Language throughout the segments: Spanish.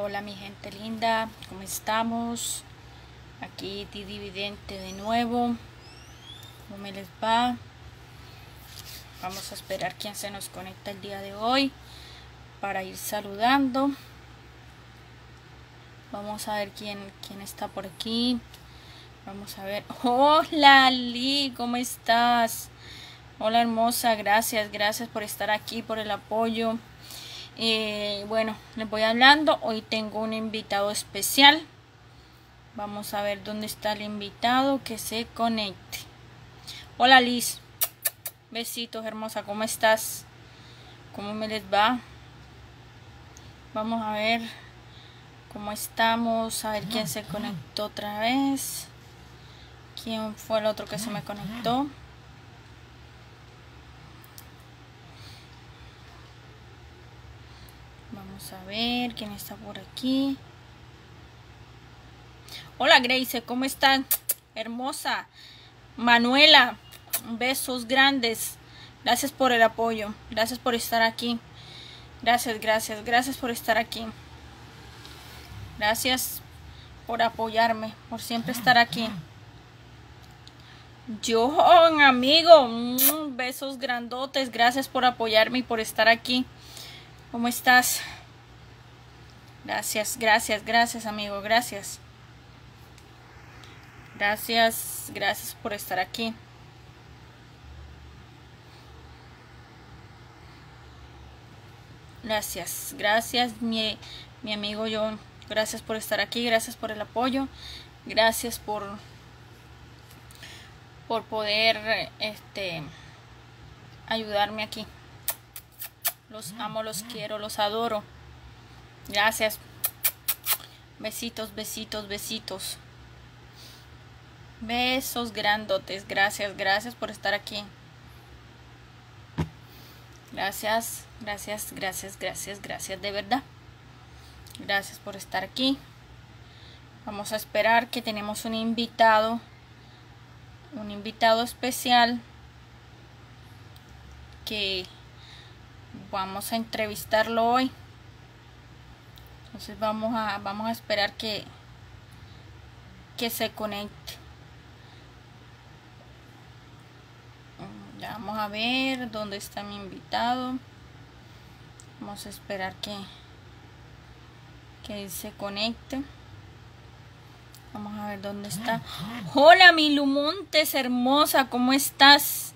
Hola mi gente linda, ¿cómo estamos? Aquí Dividente de nuevo. ¿Cómo me les va? Vamos a esperar quién se nos conecta el día de hoy para ir saludando. Vamos a ver quién, quién está por aquí. Vamos a ver. Hola Lee, ¿cómo estás? Hola hermosa, gracias, gracias por estar aquí, por el apoyo. Eh, bueno, les voy hablando. Hoy tengo un invitado especial. Vamos a ver dónde está el invitado que se conecte. Hola Liz. Besitos, hermosa. ¿Cómo estás? ¿Cómo me les va? Vamos a ver cómo estamos. A ver quién se conectó otra vez. ¿Quién fue el otro que se me conectó? A ver quién está por aquí. Hola Grace, ¿cómo están? Hermosa. Manuela, besos grandes. Gracias por el apoyo. Gracias por estar aquí. Gracias, gracias, gracias por estar aquí. Gracias por apoyarme, por siempre estar aquí. John, amigo, mm, besos grandotes. Gracias por apoyarme y por estar aquí. ¿Cómo estás? Gracias, gracias, gracias amigo, gracias. Gracias, gracias por estar aquí. Gracias, gracias mi, mi amigo John. Gracias por estar aquí, gracias por el apoyo. Gracias por por poder este ayudarme aquí. Los amo, los quiero, los adoro. Gracias. Besitos, besitos, besitos. Besos grandotes. Gracias, gracias por estar aquí. Gracias, gracias, gracias, gracias, gracias de verdad. Gracias por estar aquí. Vamos a esperar que tenemos un invitado. Un invitado especial que vamos a entrevistarlo hoy entonces vamos a vamos a esperar que que se conecte. Ya vamos a ver dónde está mi invitado. Vamos a esperar que que se conecte. Vamos a ver dónde está. Hola mi Lumontes hermosa cómo estás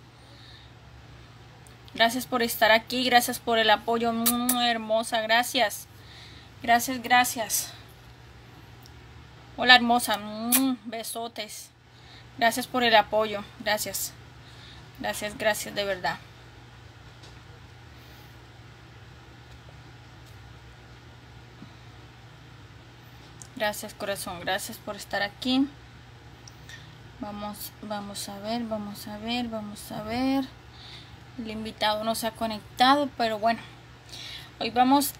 Gracias por estar aquí, gracias por el apoyo, mm, hermosa, gracias. Gracias, gracias. Hola hermosa, mm, besotes. Gracias por el apoyo, gracias. Gracias, gracias de verdad. Gracias corazón, gracias por estar aquí. Vamos, vamos a ver, vamos a ver, vamos a ver. El invitado no se ha conectado, pero bueno, hoy vamos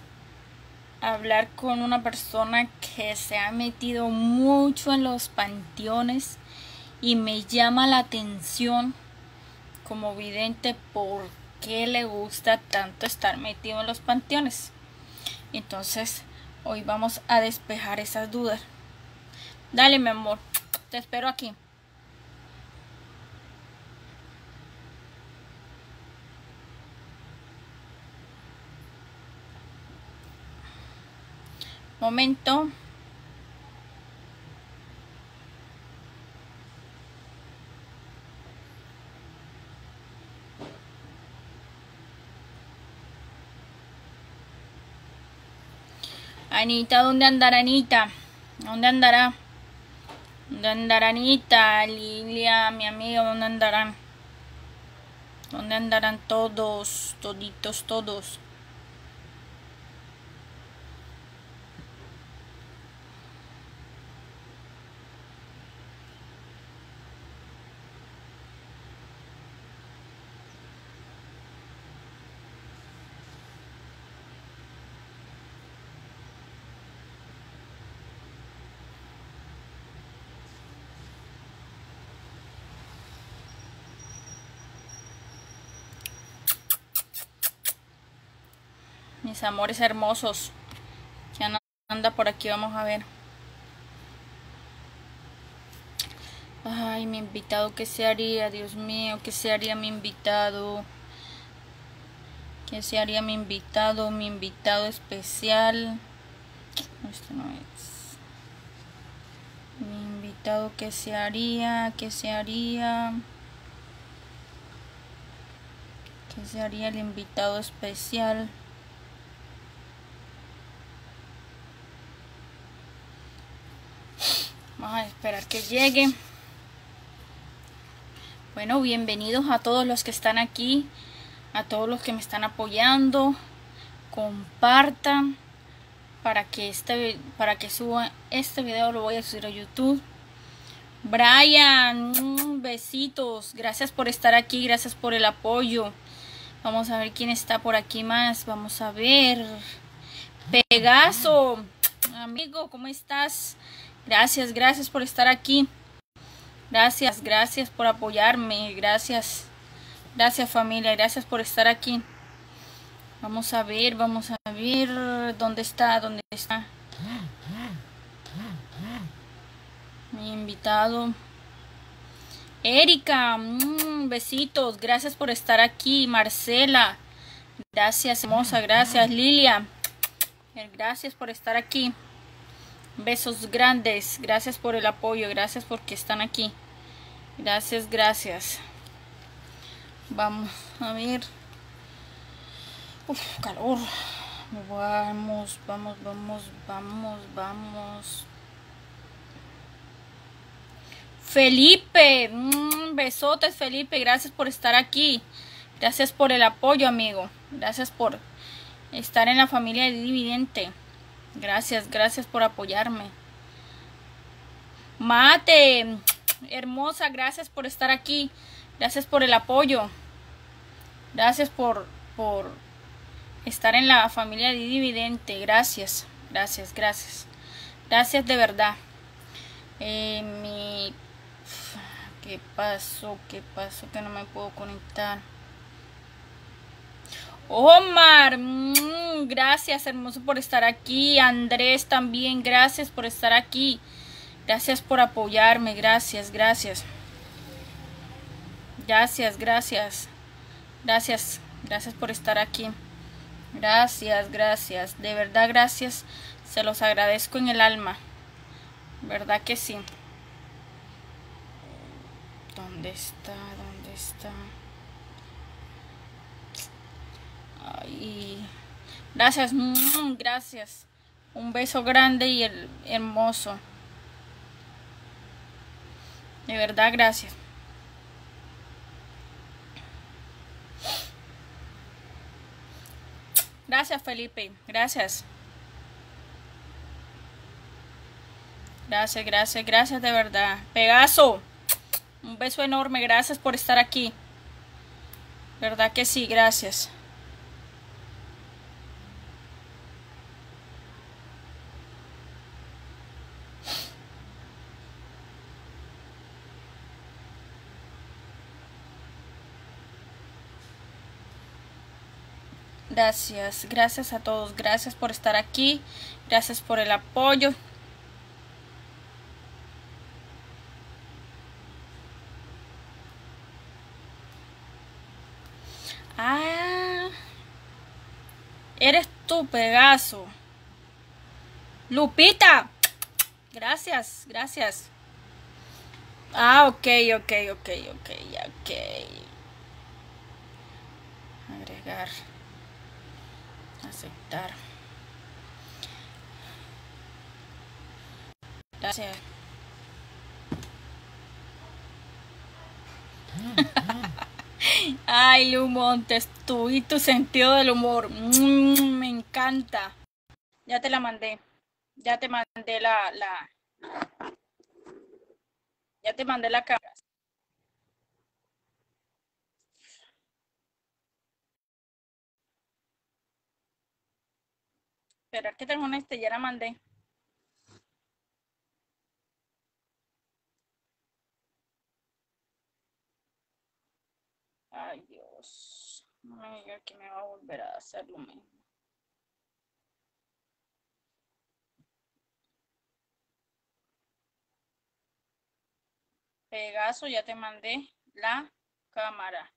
hablar con una persona que se ha metido mucho en los panteones y me llama la atención como vidente por qué le gusta tanto estar metido en los panteones. Entonces, hoy vamos a despejar esas dudas. Dale, mi amor, te espero aquí. Momento Anita, ¿dónde andará Anita? ¿Dónde andará? ¿Dónde andará Anita? Lilia, mi amiga, ¿dónde andarán? ¿Dónde andarán todos? Toditos, todos. Amores hermosos que anda por aquí, vamos a ver. Ay, mi invitado, ¿qué se haría? Dios mío, ¿qué se haría mi invitado? ¿Qué se haría mi invitado? Mi invitado especial. Este no es. Mi invitado, ¿qué se haría? ¿Qué se haría? ¿Qué se haría el invitado especial? Vamos a esperar que llegue. Bueno, bienvenidos a todos los que están aquí, a todos los que me están apoyando. Compartan para que este para que suba este video lo voy a subir a YouTube. Brian, mm, besitos. Gracias por estar aquí, gracias por el apoyo. Vamos a ver quién está por aquí más. Vamos a ver. Pegaso, amigo, ¿cómo estás? Gracias, gracias por estar aquí. Gracias, gracias por apoyarme. Gracias. Gracias familia, gracias por estar aquí. Vamos a ver, vamos a ver dónde está, dónde está. Mi invitado. Erika, mmm, besitos, gracias por estar aquí. Marcela, gracias hermosa, gracias Lilia. Gracias por estar aquí. Besos grandes. Gracias por el apoyo. Gracias porque están aquí. Gracias, gracias. Vamos a ver. Uf, calor. Vamos, vamos, vamos, vamos, vamos. Felipe, mm, besotes Felipe, gracias por estar aquí. Gracias por el apoyo, amigo. Gracias por estar en la familia de Dividente. Gracias, gracias por apoyarme. Mate, hermosa, gracias por estar aquí. Gracias por el apoyo. Gracias por, por estar en la familia de Dividente. Gracias, gracias, gracias. Gracias de verdad. Eh, mi... ¿Qué pasó? ¿Qué pasó? Que no me puedo conectar. Omar, gracias hermoso por estar aquí. Andrés también, gracias por estar aquí. Gracias por apoyarme, gracias, gracias. Gracias, gracias. Gracias, gracias por estar aquí. Gracias, gracias. De verdad, gracias. Se los agradezco en el alma. ¿Verdad que sí? ¿Dónde está? ¿Dónde está? Ay, gracias, mm, gracias. Un beso grande y el, hermoso. De verdad, gracias. Gracias, Felipe. Gracias. Gracias, gracias, gracias de verdad. Pegaso. Un beso enorme. Gracias por estar aquí. ¿Verdad que sí? Gracias. Gracias, gracias a todos, gracias por estar aquí, gracias por el apoyo. Ah, eres tú, Pegaso. Lupita, gracias, gracias. Ah, ok, ok, ok, ok, ok. Agregar aceptar. Gracias. Ay, Lu Montes, tú y tu sentido del humor. Mm, me encanta. Ya te la mandé. Ya te mandé la, la. Ya te mandé la cámara. Esperar que tengo una este, ya la mandé. Ay, Dios. No me diga que me va a volver a hacer lo mismo. Pegaso, ya te mandé la cámara.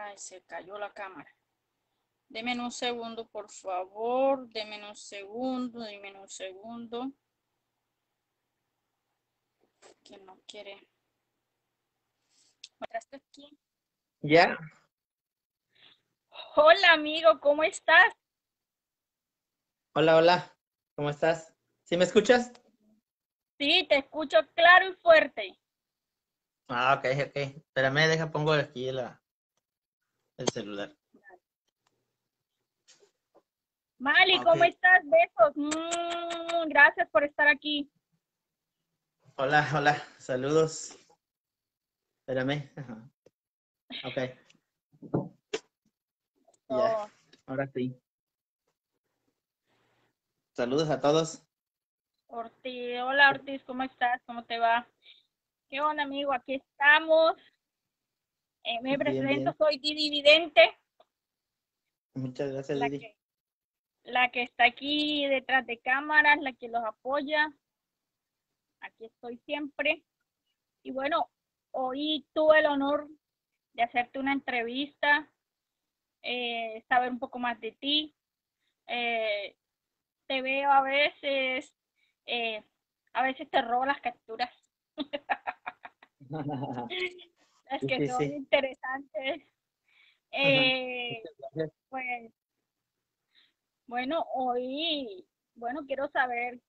Ay, se cayó la cámara. Deme un segundo, por favor. Deme un segundo, deme un segundo. Que no quiere. ¿Muestraste aquí? Ya. Hola, amigo, ¿cómo estás? Hola, hola. ¿Cómo estás? ¿Sí me escuchas? Sí, te escucho claro y fuerte. Ah, ok, ok. Espérame, deja, pongo aquí la, el celular. Mali, ¿cómo estás? Besos. Mm, gracias por estar aquí. Hola, hola. Saludos. Espérame. Ok. Ya, ahora sí. Saludos a todos. Ortiz, hola Ortiz, ¿cómo estás? ¿Cómo te va? ¿Qué onda, amigo? Aquí estamos. Eh, me presento, soy Didi Vidente. Muchas gracias, la Que, la que está aquí detrás de cámaras, la que los apoya. Aquí estoy siempre. Y bueno, hoy tuve el honor de hacerte una entrevista, eh, saber un poco más de ti. Eh, te veo a veces, eh, a veces te robo las capturas. es que son interesantes. Eh, pues, bueno, hoy, bueno, quiero saber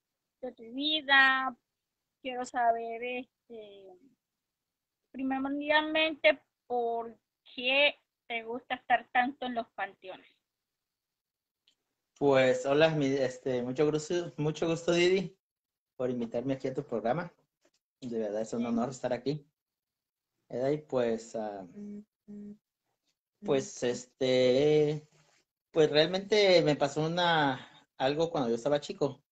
de tu vida, quiero saber, este, primordialmente, por qué te gusta estar tanto en los panteones. Pues hola, este, mucho gusto, mucho gusto Didi por invitarme aquí a tu programa. De verdad es un honor estar aquí. Y pues, ah, pues este, pues realmente me pasó una, algo cuando yo estaba chico,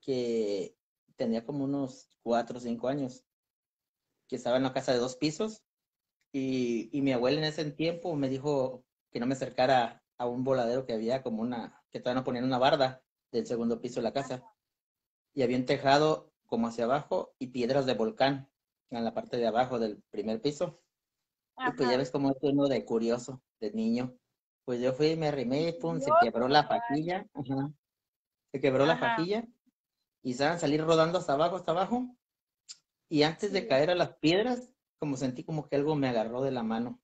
que tenía como unos cuatro o cinco años, que estaba en una casa de dos pisos y, y mi abuela en ese tiempo me dijo que no me acercara a un voladero que había como una, que todavía no ponían una barda del segundo piso de la casa. Y había un tejado como hacia abajo y piedras de volcán en la parte de abajo del primer piso. Y pues ya ves como es uno de curioso, de niño. Pues yo fui, me arrimé, pum, se quebró la fajilla. Se quebró la fajilla y a salir rodando hasta abajo, hasta abajo. Y antes de caer a las piedras, como sentí como que algo me agarró de la mano.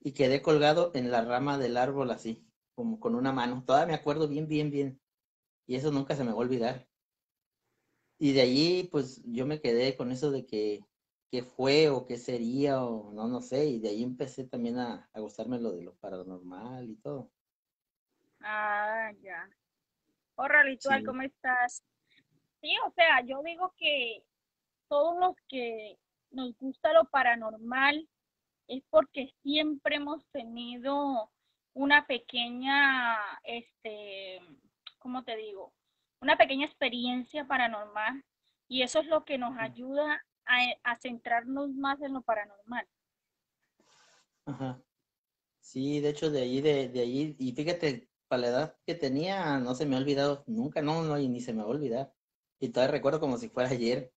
Y quedé colgado en la rama del árbol así, como con una mano. Todavía me acuerdo bien, bien, bien. Y eso nunca se me va a olvidar. Y de allí, pues yo me quedé con eso de que qué fue o qué sería o no, no sé. Y de ahí empecé también a, a gustarme lo de lo paranormal y todo. Ah, ya. Hola, Ritual, ¿cómo estás? Sí, o sea, yo digo que todos los que nos gusta lo paranormal es porque siempre hemos tenido una pequeña, este, ¿cómo te digo? Una pequeña experiencia paranormal y eso es lo que nos ayuda a, centrarnos más en lo paranormal. Ajá. Sí, de hecho de allí, de, de allí, y fíjate, para la edad que tenía, no se me ha olvidado nunca, no, no, y ni se me va a olvidar. Y todavía recuerdo como si fuera ayer.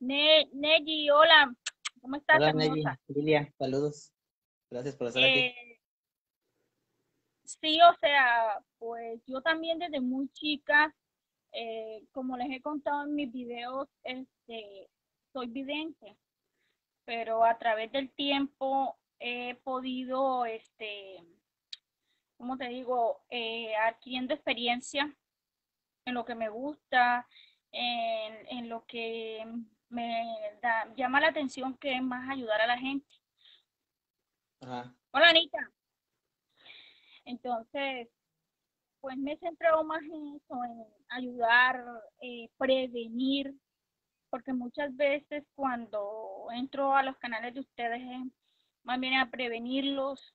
Ne hola, ¿cómo estás? Hola, Neji, Lilia, saludos. Gracias por estar aquí. Sí, o sea, pues yo también desde muy chica eh, como les he contado en mis videos, este, soy vidente, pero a través del tiempo he podido, este, como te digo, eh, adquiriendo experiencia en lo que me gusta, en, en lo que me da, llama la atención, que es más ayudar a la gente. Hola, Anita. Entonces, pues me he centrado más en eso, en ayudar, eh, prevenir, porque muchas veces cuando entro a los canales de ustedes, más bien a prevenirlos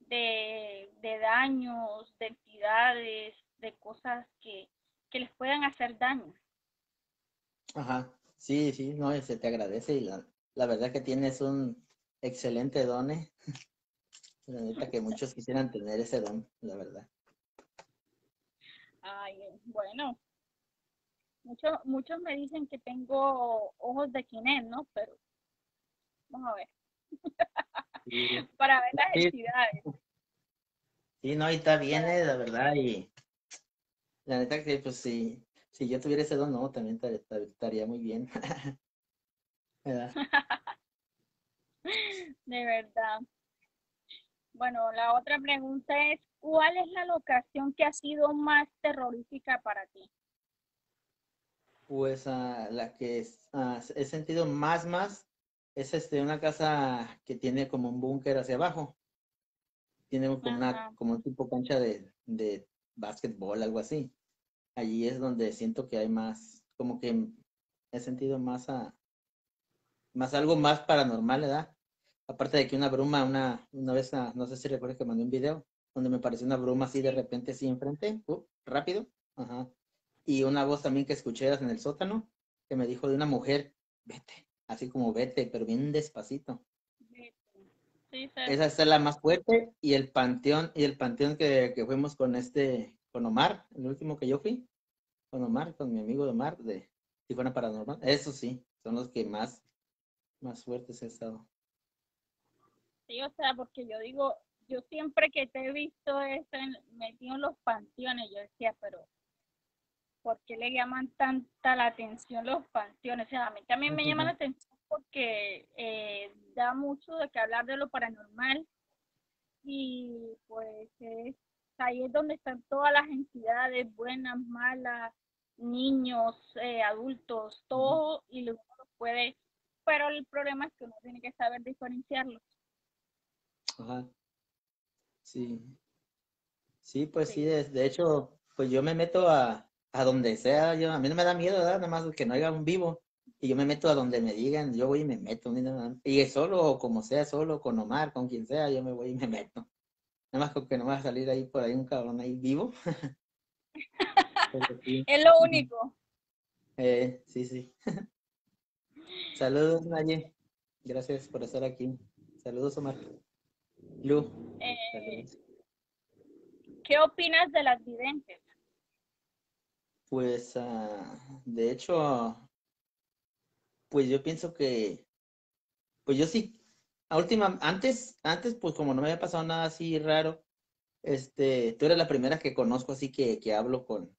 de, de daños, de entidades, de cosas que, que les puedan hacer daño. Ajá, sí, sí, no, se te agradece y la, la verdad que tienes un excelente don. La neta que muchos quisieran tener ese don, la verdad. Ay, bueno. Muchos, muchos me dicen que tengo ojos de Kinect, ¿no? Pero vamos a ver. Para ver las Sí. entidades. Sí, no, y está bien, eh, la verdad, y la neta que pues si, si yo tuviera ese don, no, también tar- tar- estaría muy bien. ¿Verdad? De verdad. Bueno, la otra pregunta es, ¿cuál es la locación que ha sido más terrorífica para ti? Pues ah, la que es- ah, he sentido más, más, es este, una casa que tiene como un búnker hacia abajo. Tiene como una, como un tipo cancha de, de básquetbol, algo así. Allí es donde siento que hay más, como que he sentido más a, más algo más paranormal, ¿verdad? Aparte de que una bruma, una, una vez, ah, no sé si recuerdas que mandé un video, donde me pareció una bruma así de repente, así enfrente, uh, rápido, ajá. Y una voz también que escuché en el sótano, que me dijo de una mujer, vete, así como vete, pero bien despacito. Sí, sí. Esa es la más fuerte y el panteón, y el panteón que, que fuimos con este, con Omar, el último que yo fui, con Omar, con mi amigo Omar de Tijuana Paranormal, eso sí, son los que más, más fuertes he estado. Sí, o sea, porque yo digo, yo siempre que te he visto eso metido en los panteones, yo decía, pero ¿por qué le llaman tanta la atención los panteones? O sea, a mí también me llama la atención porque eh, da mucho de que hablar de lo paranormal y pues es, ahí es donde están todas las entidades buenas, malas, niños, eh, adultos, todo y uno lo puede, pero el problema es que uno tiene que saber diferenciarlo. Ajá. Sí. Sí, pues sí, Sí. de, de hecho, pues yo me meto a, a donde sea, yo, a mí no me da miedo, ¿verdad? Nada más que no haya un vivo. Y yo me meto a donde me digan, yo voy y me meto. Y es solo, o como sea, solo, con Omar, con quien sea, yo me voy y me meto. Nada más con que no va a salir ahí por ahí un cabrón ahí vivo. Sí, Es lo único. eh, sí, sí. Saludos, Naye. Gracias por estar aquí. Saludos, Omar. Lu. Eh. ¿Qué opinas de las videntes? Pues, ah, de hecho, pues yo pienso que, pues yo sí, a última, antes, antes, pues como no me había pasado nada así raro, este, tú eres la primera que conozco así que, que hablo con,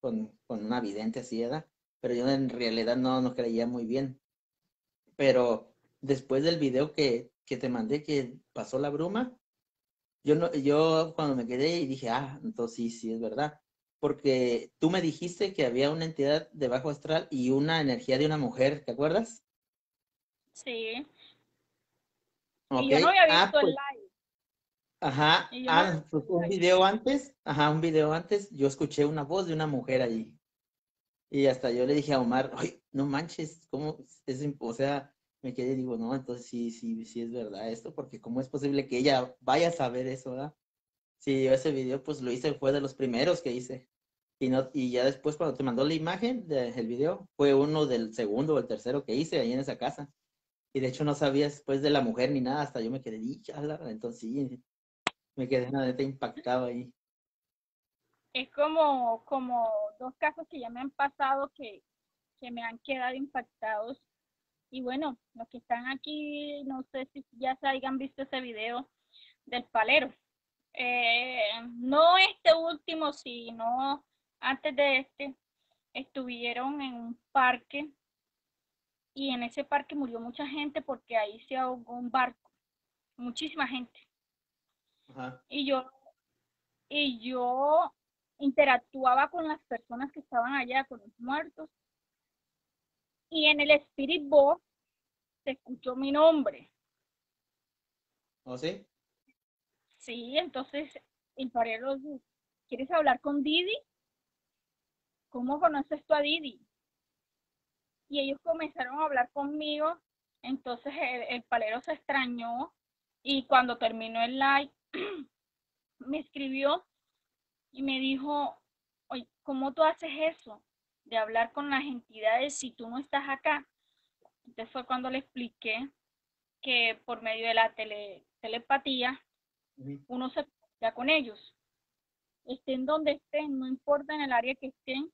con, con una vidente así, ¿verdad? Pero yo en realidad no, no creía muy bien. Pero después del video que, que te mandé que pasó la bruma, yo no, yo cuando me quedé y dije, ah, entonces sí, sí es verdad. Porque tú me dijiste que había una entidad de bajo astral y una energía de una mujer, ¿te acuerdas? Sí. Y yo no había Ah, visto el pues, live. ajá. No Ah, pues un el live. video antes, ajá, un video antes, yo escuché una voz de una mujer allí. Y hasta yo le dije a Omar, ay, no manches, ¿cómo es? imp-?" O sea, me quedé y digo, no, entonces sí, sí, sí es verdad esto, porque ¿cómo es posible que ella vaya a saber eso, verdad? Sí, yo ese video pues lo hice, fue de los primeros que hice. Y, no, y ya después cuando te mandó la imagen del video, fue uno del segundo o el tercero que hice ahí en esa casa. Y de hecho no sabía después de la mujer ni nada, hasta yo me quedé, "Ichala", entonces sí, me quedé nada impactado ahí. Es como, como dos casos que ya me han pasado que, que me han quedado impactados. Y bueno, los que están aquí, no sé si ya se hayan visto ese video del palero. Eh, no este último, sino antes de este, estuvieron en un parque y en ese parque murió mucha gente porque ahí se ahogó un barco, muchísima gente. Ajá. Y yo, y yo interactuaba con las personas que estaban allá, con los muertos. Y en el Spirit Box se escuchó mi nombre. ¿O sí? Sí, entonces el parero ¿quieres hablar con Didi? ¿Cómo conoces tú a Didi? Y ellos comenzaron a hablar conmigo, entonces el, el palero se extrañó y cuando terminó el live me escribió y me dijo, ¿cómo tú haces eso? De hablar con las entidades si tú no estás acá. Entonces fue cuando le expliqué que por medio de la tele, telepatía uno se comunica con ellos. Estén donde estén, no importa en el área que estén,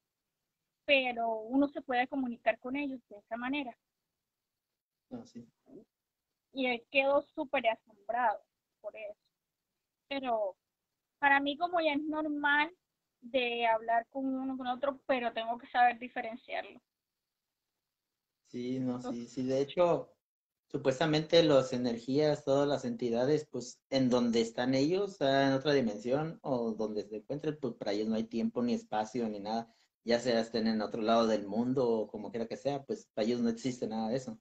pero uno se puede comunicar con ellos de esa manera. Ah, y él quedó súper asombrado por eso. Pero para mí como ya es normal de hablar con uno con otro, pero tengo que saber diferenciarlo. Sí, no, sí, sí. De hecho, supuestamente las energías, todas las entidades, pues en donde están ellos, en otra dimensión o donde se encuentren, pues para ellos no hay tiempo ni espacio ni nada. Ya sea estén en otro lado del mundo o como quiera que sea, pues para ellos no existe nada de eso.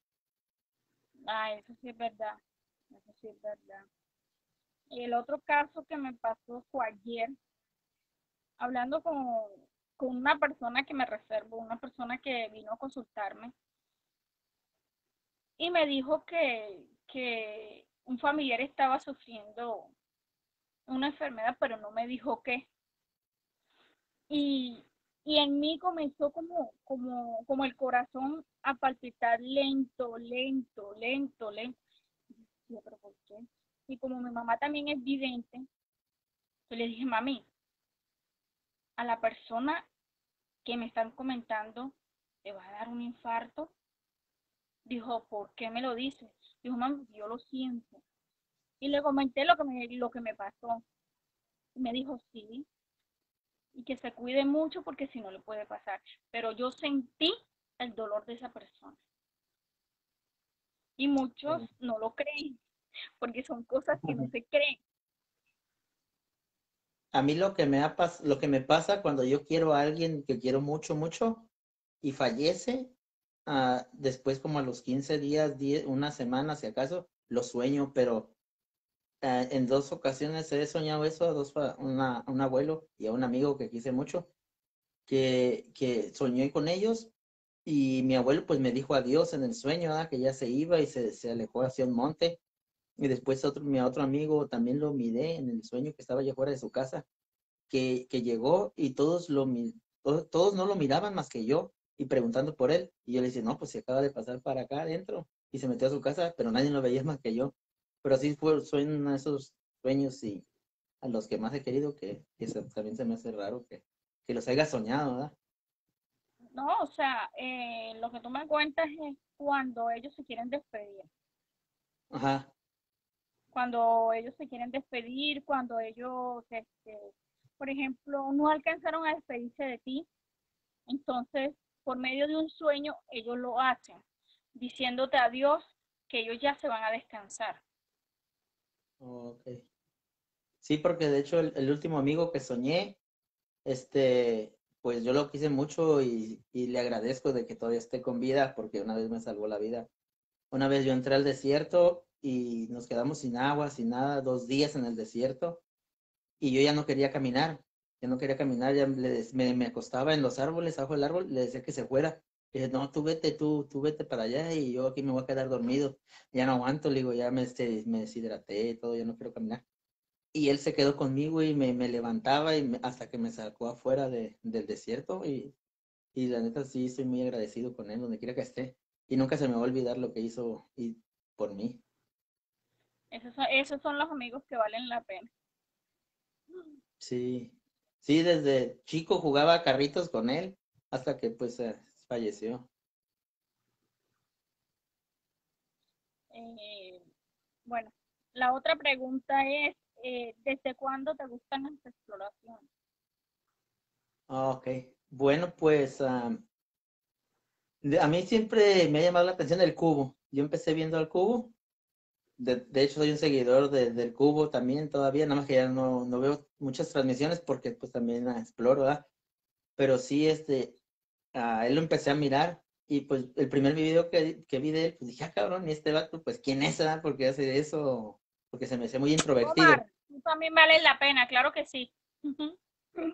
Ah, eso sí es verdad. Eso sí es verdad. El otro caso que me pasó fue ayer, hablando con, con una persona que me reservo, una persona que vino a consultarme, y me dijo que, que un familiar estaba sufriendo una enfermedad, pero no me dijo qué. Y, y en mí comenzó como, como, como el corazón a palpitar lento, lento, lento, lento. Y como mi mamá también es vidente, yo le dije, mami, a la persona que me están comentando le va a dar un infarto. Dijo, ¿por qué me lo dices? Dijo, mami, yo lo siento. Y le comenté lo que me, lo que me pasó. Y me dijo, sí, y que se cuide mucho porque si no le puede pasar. Pero yo sentí el dolor de esa persona. Y muchos no lo creen, porque son cosas que no se creen. A mí lo que me ha lo que me pasa cuando yo quiero a alguien que quiero mucho, mucho y fallece, ah, después como a los 15 días, una semana si acaso, lo sueño, pero eh, en dos ocasiones he soñado eso a dos, una, un abuelo y a un amigo que quise mucho, que, que soñé con ellos y mi abuelo pues me dijo adiós en el sueño, que ya se iba y se, se, alejó hacia un monte. Y después otro, mi otro amigo también lo miré en el sueño que estaba allá fuera de su casa, que, que llegó y todos, lo, todos, todos no lo miraban más que yo y preguntando por él. Y yo le dije, no, pues se acaba de pasar para acá adentro. Y se metió a su casa, pero nadie lo veía más que yo pero así fue, son esos sueños y a los que más he querido que, también se me hace raro que, los haya soñado, ¿verdad? No, o sea, eh, lo que tú me cuentas es cuando ellos se quieren despedir. Ajá. Cuando ellos se quieren despedir, cuando ellos, este, por ejemplo, no alcanzaron a despedirse de ti, entonces, por medio de un sueño, ellos lo hacen, diciéndote adiós que ellos ya se van a descansar. Ok. Sí, porque de hecho el, último amigo que soñé, este, pues yo lo quise mucho y, le agradezco de que todavía esté con vida porque una vez me salvó la vida. Una vez yo entré al desierto y nos quedamos sin agua, sin nada, dos días en el desierto y yo ya no quería caminar, ya no quería caminar, ya me, me acostaba en los árboles, abajo del árbol, le decía que se fuera dije, no, tú vete, tú, tú vete para allá y yo aquí me voy a quedar dormido. Ya no aguanto, le digo, ya me, este, me deshidraté todo, ya no quiero caminar. Y él se quedó conmigo y me, me levantaba y hasta que me sacó afuera de, del desierto y, y la neta sí estoy muy agradecido con él donde quiera que esté. Y nunca se me va a olvidar lo que hizo y por mí. Esos son, esos son los amigos que valen la pena. Sí, sí, desde chico jugaba carritos con él hasta que pues falleció. Eh, bueno, la otra pregunta es, eh, ¿desde cuándo te gustan las exploraciones? Ah, ok, bueno, pues a mí siempre me ha llamado la atención el cubo. Yo empecé viendo el cubo. De, hecho, soy un seguidor del cubo también todavía, nada más que ya no, no veo muchas transmisiones porque pues también exploro, ¿verdad? Pero sí, este, a él lo empecé a mirar y pues el primer video que, que vi de él, pues dije, ah, cabrón, y este vato, pues ¿quién es? Ah? ¿Por qué hace eso? Porque se me hace muy introvertido. Omar, tú también vale la pena, claro que sí.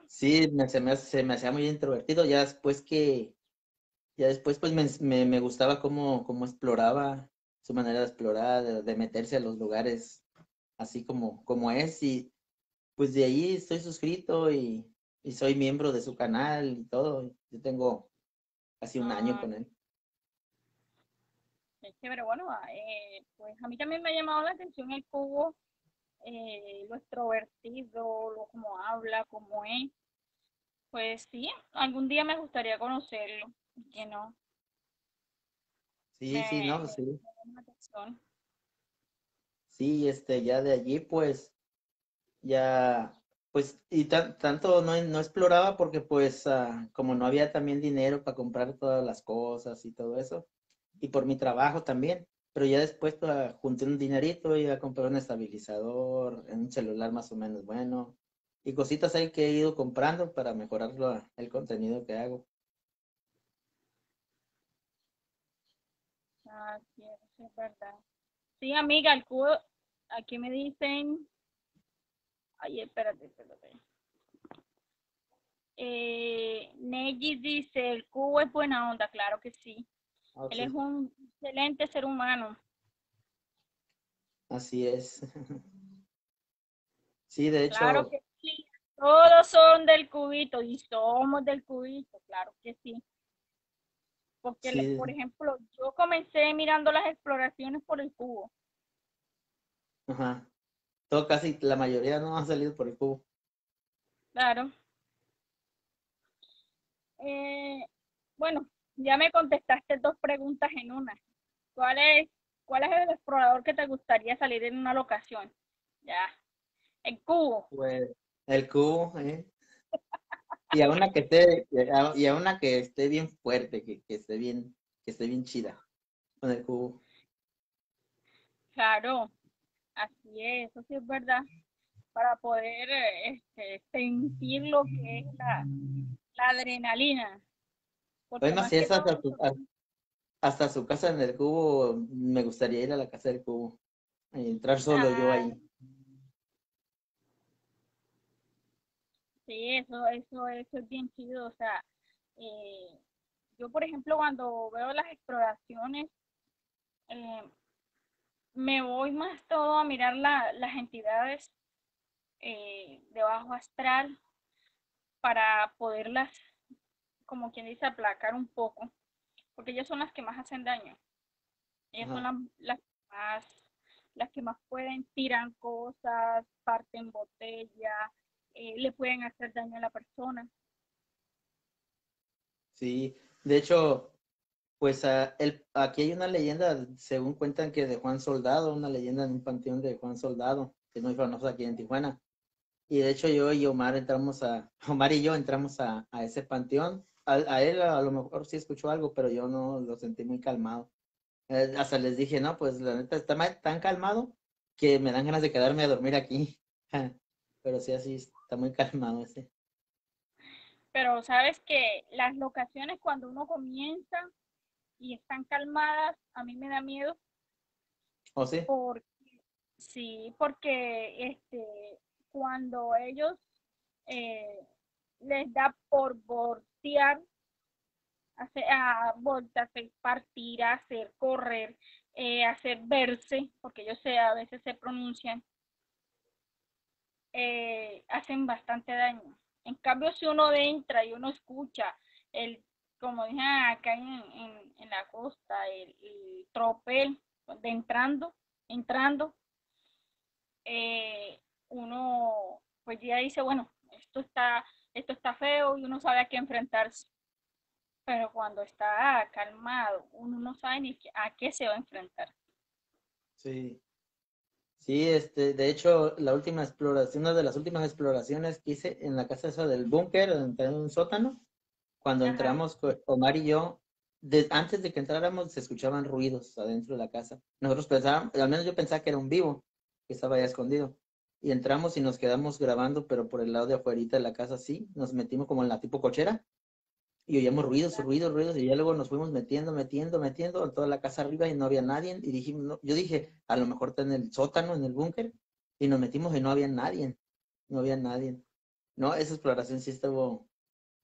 Sí, me, se, me, se me hacía muy introvertido, ya después que, ya después pues me, me, gustaba cómo, cómo exploraba, su manera de explorar, de, de, meterse a los lugares así como, como es y pues de ahí estoy suscrito y y soy miembro de su canal y todo. Yo tengo casi un año Ah, con él. qué chévere. Bueno, eh, pues a mí también me ha llamado la atención el cubo, eh, lo extrovertido, lo como habla, cómo es. Pues sí, algún día me gustaría conocerlo. ¿por qué no? Sí, sí, no, sí. Sí, este, ya de allí, pues, ya, pues, y tan- tanto no, no exploraba porque, pues, ah, como no había también dinero para comprar todas las cosas y todo eso, y por mi trabajo también, pero ya después pues, junté un dinerito y a comprar un estabilizador, un celular más o menos bueno, y cositas ahí que he ido comprando para mejorar el contenido que hago. Ah, sí, eso es verdad. Sí, amiga, el cubo, aquí me dicen, ay, espérate, espérate. Eh, Neji dice, el cubo es buena onda, claro que sí. Ah, Él es un excelente ser humano. así es. Sí, de Claro hecho, que sí. Todos son del cubito y somos del cubito, claro que sí. Porque, sí, por ejemplo, yo comencé mirando las exploraciones por el cubo. ajá. Todo casi, la mayoría no ha salido por el cubo. Claro. Eh, bueno, ya me contestaste dos preguntas en una. ¿Cuál es, cuál es el explorador que te gustaría salir en una locación? Ya. El cubo. Pues el cubo, ¿eh? Y a una que esté, y a una que esté bien fuerte, que, que esté bien, que esté bien chida con el cubo. Claro. Así es, eso sí es verdad. Para poder eh, este, sentir lo que es la, la adrenalina. Porque Bueno, si es hasta su, hasta su casa en el cubo, me gustaría ir a la casa del cubo. Y entrar solo yo ah, ahí. Sí, eso, eso, eso es bien chido. O sea, eh, yo, por ejemplo, cuando veo las exploraciones, eh, me voy más todo a mirar la- las entidades eh, de bajo astral para poderlas, como quien dice, aplacar un poco, porque ellas son las que más hacen daño. Ellas son las, las más, las que más pueden, tiran cosas, parten botella, eh, le pueden hacer daño a la persona. Sí. De hecho, pues ah, el, aquí hay una leyenda, según cuentan que de Juan Soldado, una leyenda en un panteón de Juan Soldado, que es muy famoso aquí en Tijuana. Y de hecho yo y Omar entramos a, Omar y yo entramos a, a ese panteón. A, a él a lo mejor sí escuchó algo, pero yo no lo sentí muy calmado. Eh, hasta les dije, no, pues la neta está tan calmado que me dan ganas de quedarme a dormir aquí. Pero sí, así está muy calmado ese. Pero sabes que las locaciones cuando uno comienza y están calmadas, a mí me da miedo ¿O sí? porque sí, porque este cuando ellos eh, les da por voltear, hacer, a voltear, hacer partir, hacer correr, eh, hacer verse, porque ellos se, a veces se pronuncian, eh, hacen bastante daño. En cambio, si uno entra y uno escucha el, como dije acá en, en, la costa, el, el tropel de entrando, entrando, eh, uno pues ya dice, bueno, esto está, esto está feo y uno sabe a qué enfrentarse. Pero cuando está calmado, uno no sabe ni a qué se va a enfrentar. Sí. Sí, este, de hecho, la última exploración, una de las últimas exploraciones que hice en la casa esa del búnker, en un sótano, cuando Ajá. entramos, Omar y yo, de- antes de que entráramos, se escuchaban ruidos adentro de la casa. Nosotros pensábamos, al menos yo pensaba que era un vivo, que estaba ahí escondido. Y entramos y nos quedamos grabando, pero por el lado de afuera de la casa, sí, nos metimos como en la tipo cochera y oíamos ruidos, ruidos, ruidos, y ya luego nos fuimos metiendo, metiendo, metiendo en toda la casa arriba y no había nadie. Y dijimos, yo dije, a lo mejor está en el sótano, en el búnker, y nos metimos y no había nadie, no había nadie. No, esa exploración sí estuvo.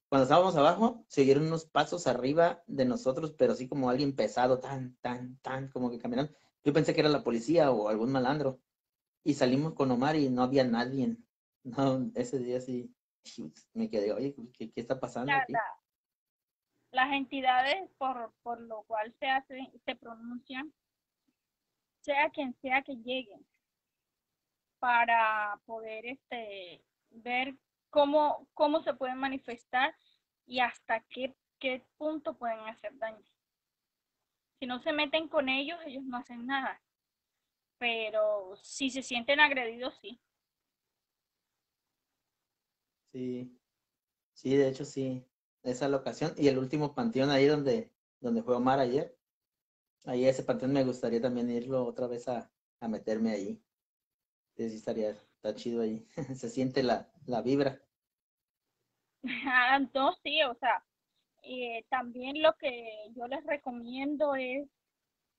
Cuando estábamos abajo, se oyeron unos pasos arriba de nosotros, pero así como alguien pesado, tan, tan, tan, como que caminando. Yo pensé que era la policía o algún malandro. Y salimos con Omar y no había nadie. No, ese día sí, me quedé, oye, ¿qué, qué está pasando aquí? La- las entidades por, por lo cual se hace, se pronuncian, sea quien sea que lleguen, para poder este ver cómo, cómo se pueden manifestar y hasta qué, qué punto pueden hacer daño. Si no se meten con ellos, ellos no hacen nada. Pero si se sienten agredidos, sí. Sí, sí, de hecho sí, esa locación. Y el último panteón ahí donde, donde fue Omar ayer, ahí ese panteón me gustaría también irlo otra vez a, a meterme ahí. Sí, estaría, está chido ahí, se siente la, la vibra. No, sí, o sea, eh, también lo que yo les recomiendo es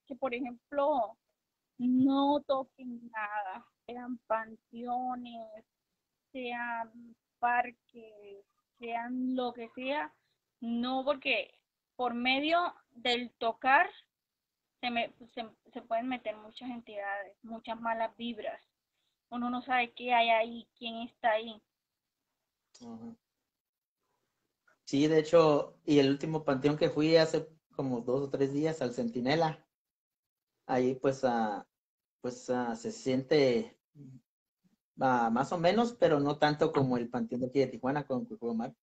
que, por ejemplo, no toquen nada, sean panteones, sean parques, sean lo que sea, no porque por medio del tocar se, me, se, se pueden meter muchas entidades, muchas malas vibras. Uno no sabe qué hay ahí, quién está ahí. Sí, de hecho, y el último panteón que fui hace como dos o tres días al Centinela, ahí pues, ah, pues ah, se siente ah, más o menos, pero no tanto como el panteón de aquí de Tijuana con Cuicuo Mar.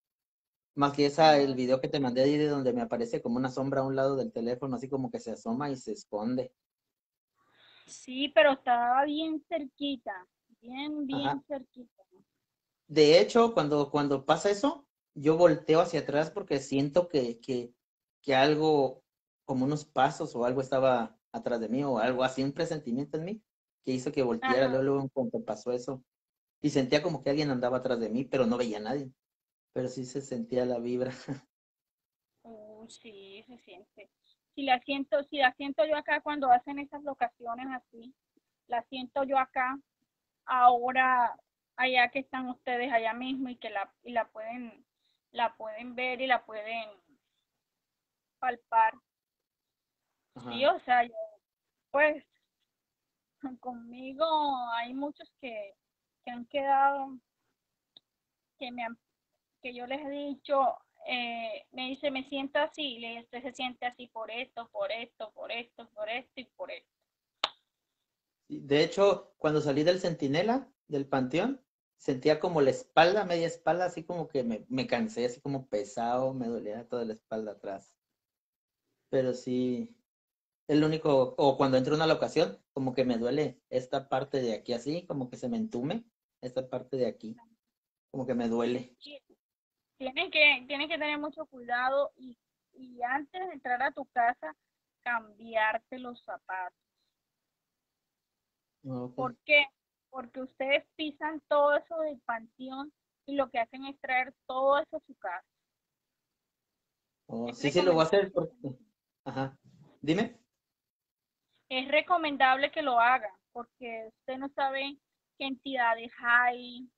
Más que esa, el video que te mandé ahí de donde me aparece como una sombra a un lado del teléfono, así como que se asoma y se esconde. Sí, pero estaba bien cerquita, bien, bien Ajá. cerquita. De hecho, cuando, cuando pasa eso, yo volteo hacia atrás porque siento que, que, que algo, como unos pasos o algo estaba atrás de mí o algo así, un presentimiento en mí que hizo que volteara luego, cuanto pasó eso. Y sentía como que alguien andaba atrás de mí, pero no veía a nadie. Pero sí se sentía la vibra. Uh, sí, se siente. Si la siento, si la siento yo acá cuando hacen esas locaciones así, la siento yo acá, ahora allá que están ustedes allá mismo y que la, y la pueden, la pueden ver y la pueden palpar. Sí, o sea, yo, pues conmigo hay muchos que, que han quedado, que me han, que yo les he dicho, eh, me dice, me siento así, y usted se siente así por esto, por esto, por esto, por esto y por esto. De hecho, cuando salí del Centinela, del Panteón, sentía como la espalda, media espalda, así como que me, me cansé, así como pesado, me dolía toda la espalda atrás. Pero sí, el único, o cuando entro a una locación, como que me duele esta parte de aquí así, como que se me entume, esta parte de aquí, como que me duele. Tienes que, tienes que tener mucho cuidado y, y antes de entrar a tu casa, cambiarte los zapatos. Ok. ¿Por qué? Porque ustedes pisan todo eso del panteón y lo que hacen es traer todo eso a su casa. Oh, sí, sí, lo voy a hacer porque, ajá, dime. Es recomendable que lo hagan porque usted no sabe qué entidades hay,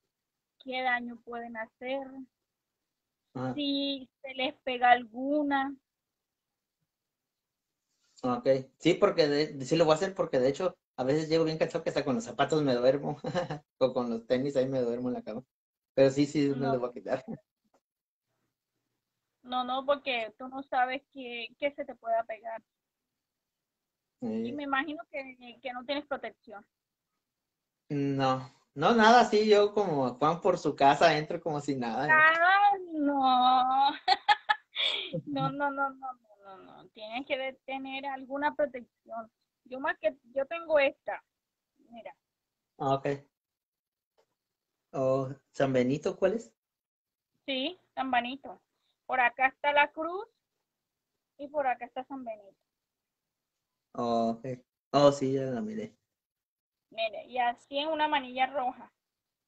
qué daño pueden hacer, Ajá. si se les pega alguna. Ok, sí, porque de, sí lo voy a hacer porque de hecho a veces llego bien cansado que hasta con los zapatos me duermo o con los tenis ahí me duermo en la cama. Pero sí, sí, me lo voy a quitar. No, no, porque tú no sabes qué, qué se te pueda pegar. Y me imagino que, que no tienes protección. No, no, nada, sí, yo como Juan por su casa entro como si nada. Ah, no. No, no, no, no, no, no, no. Tienes que tener alguna protección. Yo más que, yo tengo esta. Mira, Ah, ok. Oh, San Benito, ¿cuál es? sí, San Benito. Por acá está la cruz y por acá está San Benito. Oh. Oh, sí, ya la miré. Mire, y así en una manilla roja.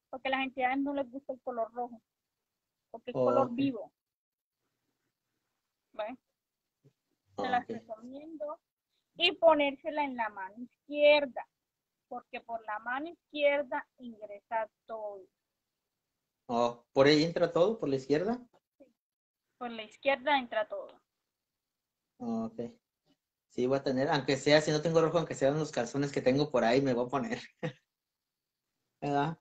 Porque a las entidades no les gusta el color rojo. Porque es Oh, color vivo. ¿Ves? Oh, se las ok. recomiendo y ponérsela en la mano izquierda, porque por la mano izquierda ingresa todo, Oh, ¿por ahí entra todo? ¿Por la izquierda? por la izquierda entra todo. Ok. Sí, voy a tener, aunque sea, si no tengo rojo, aunque sean los calzones que tengo por ahí, me voy a poner. ¿Verdad?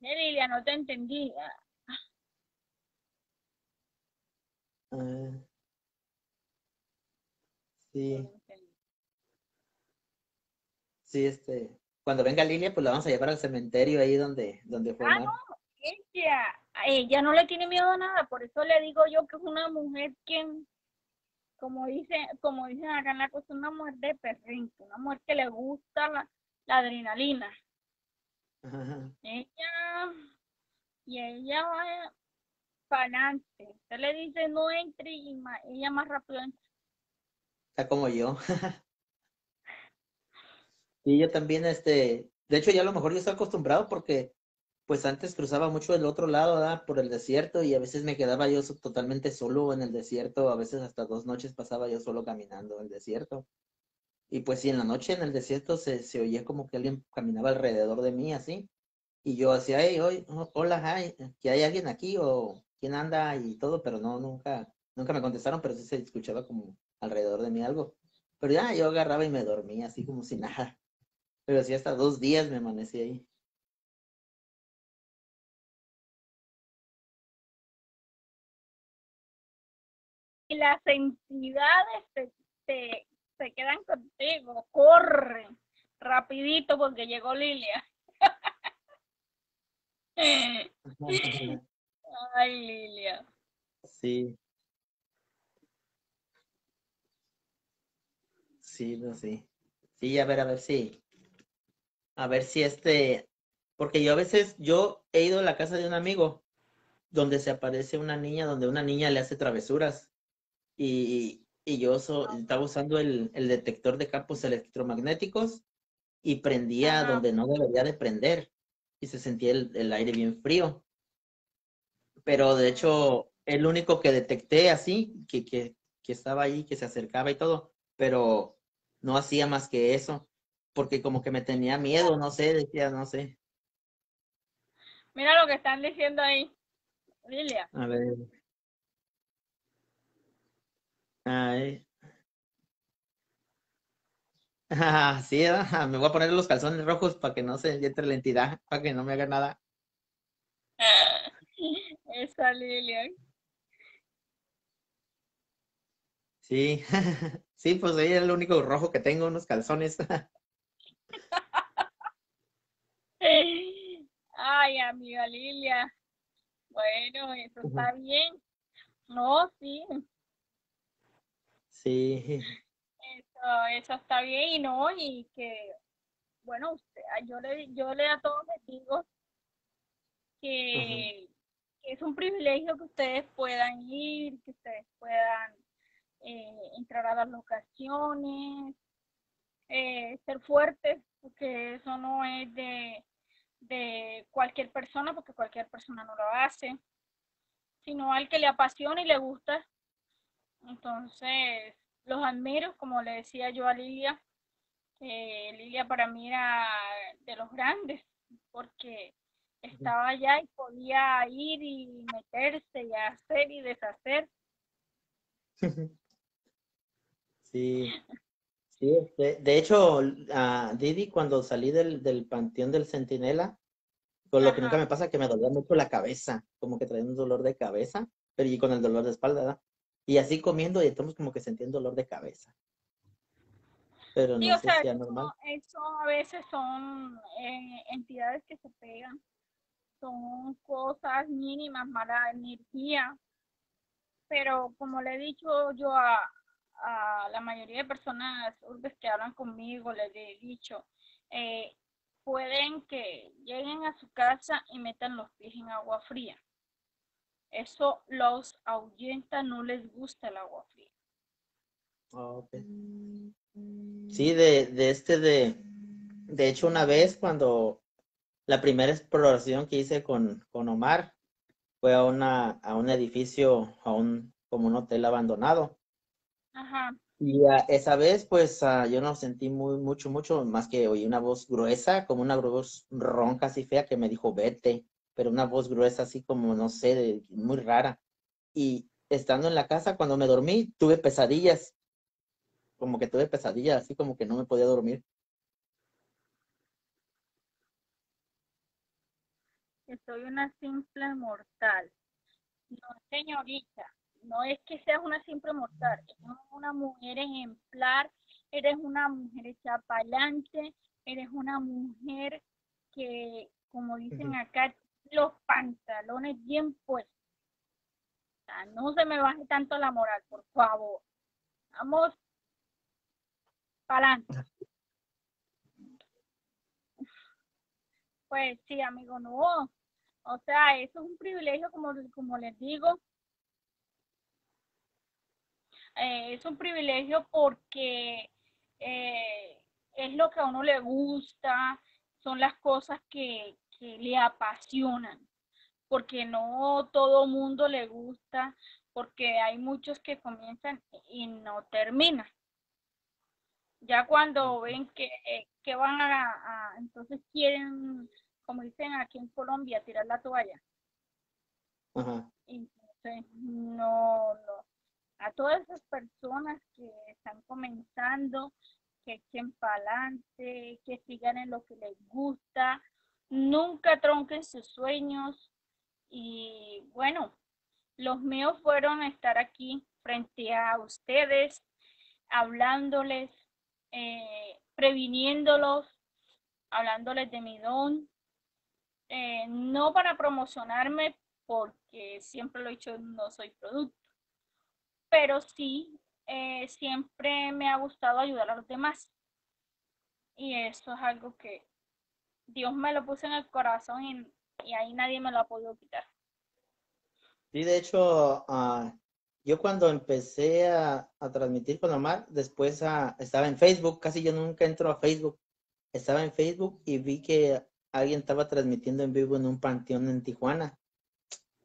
Lilia, no te entendí. Ah, sí, sí, este, cuando venga Lilia, pues la vamos a llevar al cementerio ahí donde, donde fue Ah, no, ella, ella no le tiene miedo a nada, por eso le digo yo que es una mujer que, como dice, como dicen acá en la cosa, una mujer de perrito, una mujer que le gusta la, la adrenalina. Ajá. Ella, y ella va para adelante. Usted le dice no entre y ma- ella más rápido entra. Está como yo. Sí, yo también, este, de hecho ya a lo mejor yo estoy acostumbrado porque pues antes cruzaba mucho del otro lado, ¿verdad? Por el desierto y a veces me quedaba yo totalmente solo en el desierto, a veces hasta dos noches pasaba yo solo caminando en el desierto. Y pues sí, en la noche en el desierto se, se oía como que alguien caminaba alrededor de mí así. Y yo hacía, hey, hoy, hola, que hay alguien aquí o quién anda y todo, pero no, nunca, nunca me contestaron, pero sí se escuchaba como alrededor de mí algo. Pero ya yo agarraba y me dormía así como si nada. Pero sí, hasta dos días me amanecí ahí. Las entidades te, te, se quedan contigo, corren rapidito porque llegó Lilia. Ay, Lilia. Sí. Sí, no, sí. Sí, a ver, a ver si. A ver si este. Porque yo a veces, yo he ido a la casa de un amigo donde se aparece una niña, donde una niña le hace travesuras. Y, y yo so- estaba usando el, el detector de campos electromagnéticos y prendía Ajá. donde no debería de prender. Y se sentía el, el aire bien frío. Pero de hecho, el único que detecté así, que, que, que estaba ahí, que se acercaba y todo, pero no hacía más que eso, porque como que me tenía miedo, no sé, decía, no sé. Mira lo que están diciendo ahí. Lilia. A ver. Ay. Ah, sí, ¿verdad? me voy a poner los calzones rojos para que no se entre la entidad, para que no me haga nada. Esa Lilia. Sí, sí, pues ahí es el único rojo que tengo, unos calzones. Ay, amiga Lilia. Bueno, eso está bien. No, sí, Sí, eso, eso está bien y no, y que, bueno, usted, yo le, yo le a todos les digo que, que es un privilegio que ustedes puedan ir, que ustedes puedan eh, entrar a las locaciones, eh, ser fuertes, porque eso no es de, de cualquier persona, porque cualquier persona no lo hace, sino al que le apasiona y le gusta. Entonces, los admiro, como le decía yo a Lilia, que Lilia para mí era de los grandes, porque estaba allá y podía ir y meterse y hacer y deshacer. sí. Sí, de, de hecho, a Didi, cuando salí del, del panteón del Centinela, con lo que nunca me pasa es que me dolía mucho la cabeza, como que traía un dolor de cabeza, pero y con el dolor de espalda, ¿verdad? Y así comiendo y entonces como que un dolor de cabeza. Pero Sí, no o sé sea, normal. eso a veces son eh, entidades que se pegan, son cosas mínimas, mala energía, pero como le he dicho yo a, a la mayoría de personas urbes que hablan conmigo, les he dicho, eh, pueden que lleguen a su casa y metan los pies en agua fría. Eso los ahuyenta, no les gusta el agua fría. Ah, ok. Sí, de, de este de, de hecho una vez cuando la primera exploración que hice con, con Omar fue a una, a un edificio, a un, como un hotel abandonado. Ajá. Y ah, esa vez, pues ah, yo no sentí muy, mucho, mucho, más que oí una voz gruesa, como una voz ronca así fea que me dijo, vete, pero una voz gruesa así como, no sé, de- muy rara. Y estando en la casa, cuando me dormí, tuve pesadillas, como que tuve pesadillas, así como que no me podía dormir. que soy una simple mortal. No, señorita, no es que seas una simple mortal, eres una mujer ejemplar, eres una mujer hecha para adelante, eres una mujer que, como dicen acá, los pantalones bien puestos. O sea, no se me baje tanto la moral, por favor. Vamos para adelante. Pues sí, amigo, no. O sea, eso es un privilegio, como, les digo. Eh, es un privilegio porque eh, es lo que a uno le gusta, son las cosas que, que le apasionan, porque no todo mundo le gusta, porque hay muchos que comienzan y no terminan. Ya cuando ven que, eh, que van a, entonces quieren, como dicen aquí en Colombia, tirar la toalla. Entonces, no, no. A todas esas personas que están comenzando, que echen para adelante, que sigan en lo que les gusta, nunca tronquen sus sueños y bueno, los míos fueron estar aquí frente a ustedes, hablándoles, eh, previniéndolos, hablándoles de mi don, eh, no para promocionarme porque siempre lo he dicho, no soy producto, pero sí, eh, siempre me ha gustado ayudar a los demás. Y eso es algo que Dios me lo puso en el corazón y, ahí nadie me lo ha podido quitar. Sí, de hecho, uh, yo cuando empecé a, transmitir con Omar, después uh, estaba en Facebook, casi yo nunca entro a Facebook, estaba en Facebook y vi que alguien estaba transmitiendo en vivo en un panteón en Tijuana.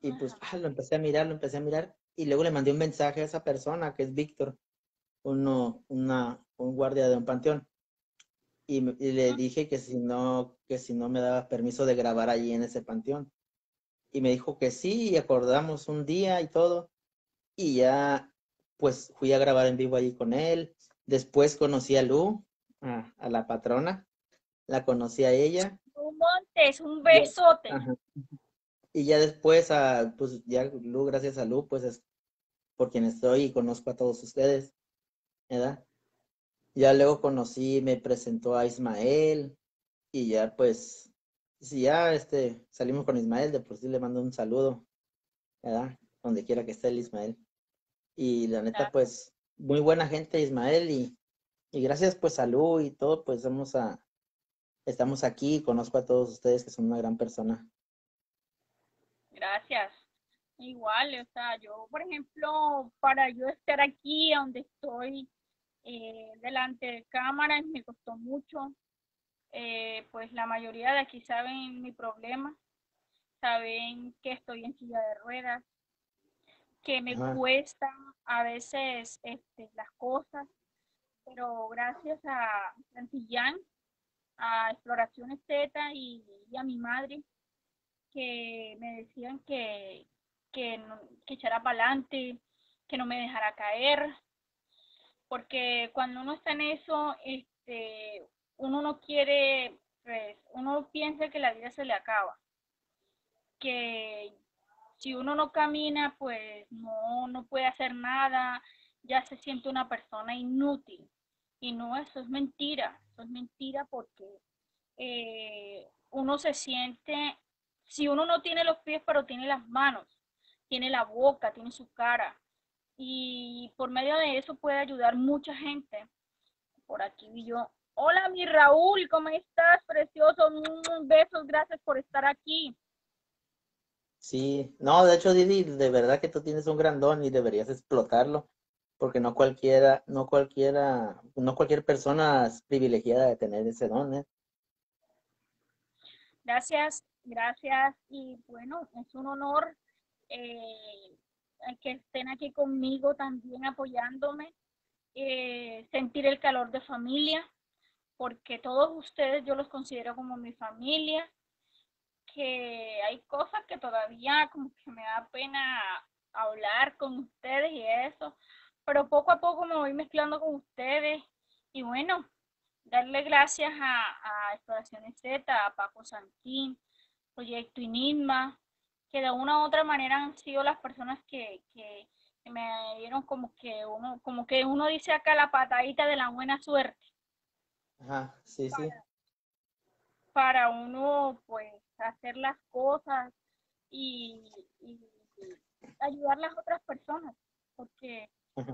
Y pues ah, lo empecé a mirar, lo empecé a mirar y luego le mandé un mensaje a esa persona que es Víctor, uno, una, un guardia de un panteón y, le dije que si no, que si no me daba permiso de grabar allí en ese panteón. Y me dijo que sí, y acordamos un día y todo. Y ya, pues fui a grabar en vivo allí con él. Después conocí a Lu, a, la patrona. La conocí a ella. Un Montes, un besote. Y ya después, a, pues ya Lu, gracias a Lu, pues es por quien estoy y conozco a todos ustedes. ¿Verdad? Ya luego conocí, me presentó a Ismael y ya pues, si ya este, salimos con Ismael, de por sí le mando un saludo, ¿verdad? Donde quiera que esté el Ismael. Y la neta, pues, muy buena gente Ismael y, y gracias pues a Lu y todo, pues vamos a, estamos aquí, conozco a todos ustedes que son una gran persona. Gracias. Igual, o sea, yo, por ejemplo, para yo estar aquí donde estoy, eh, delante de cámaras, me costó mucho. Eh, pues la mayoría de aquí saben mi problema, saben que estoy en silla de ruedas, que me cuesta a veces este, las cosas, pero gracias a Santillán, a Exploraciones Z y, a mi madre, que me decían que, que, que echara para adelante, que no me dejara caer, porque cuando uno está en eso, este, uno no quiere, pues, uno piensa que la vida se le acaba, que si uno no camina, pues no, no puede hacer nada, ya se siente una persona inútil. Y no, eso es mentira, eso es mentira porque eh, uno se siente, si uno no tiene los pies, pero tiene las manos, tiene la boca, tiene su cara, y por medio de eso puede ayudar mucha gente. Por aquí vi yo. Hola, mi Raúl, ¿cómo estás? Precioso. Mm, besos, gracias por estar aquí. Sí, no, de hecho, Didi, de verdad que tú tienes un gran don y deberías explotarlo, porque no cualquiera, no cualquiera, no cualquier persona es privilegiada de tener ese don. ¿eh? Gracias, gracias. Y bueno, es un honor eh, que estén aquí conmigo también apoyándome, eh, sentir el calor de familia, porque todos ustedes yo los considero como mi familia, que hay cosas que todavía como que me da pena hablar con ustedes y eso, pero poco a poco me voy mezclando con ustedes y bueno, darle gracias a, a Exploraciones Z, a Paco Santín, Proyecto Enigma, que de una u otra manera han sido las personas que, que, me dieron como que uno, como que uno dice acá la patadita de la buena suerte. Ajá, sí, sí. Para uno, pues, hacer las cosas y, ayudar a las otras personas, porque